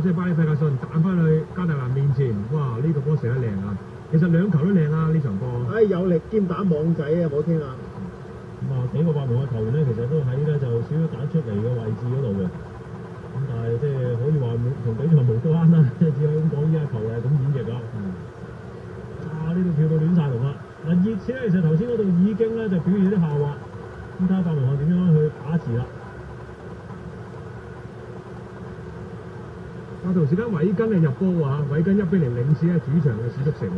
咁即係巴黎費格遜彈翻去加特蘭面前，哇！呢、個波射得靚啊！其實兩球都靚啊！呢場波。唉，有力兼打網仔啊，冇聽啊！咁啊幾個八門嘅球員咧，其實都喺咧就少少打出嚟嘅位置嗰度嘅。咁但係即係可以話同比賽無關啦，即係只可以咁講，依家球係咁演繹啦。啊！呢度跳到亂晒龍啦！嗱，熱刺咧其實頭先嗰度已經咧就表現啲下滑，咁睇下八門學點樣去把持啦。啊，同時間韋根係入波啊！韋根一比零領先喺主場嘅史篤城。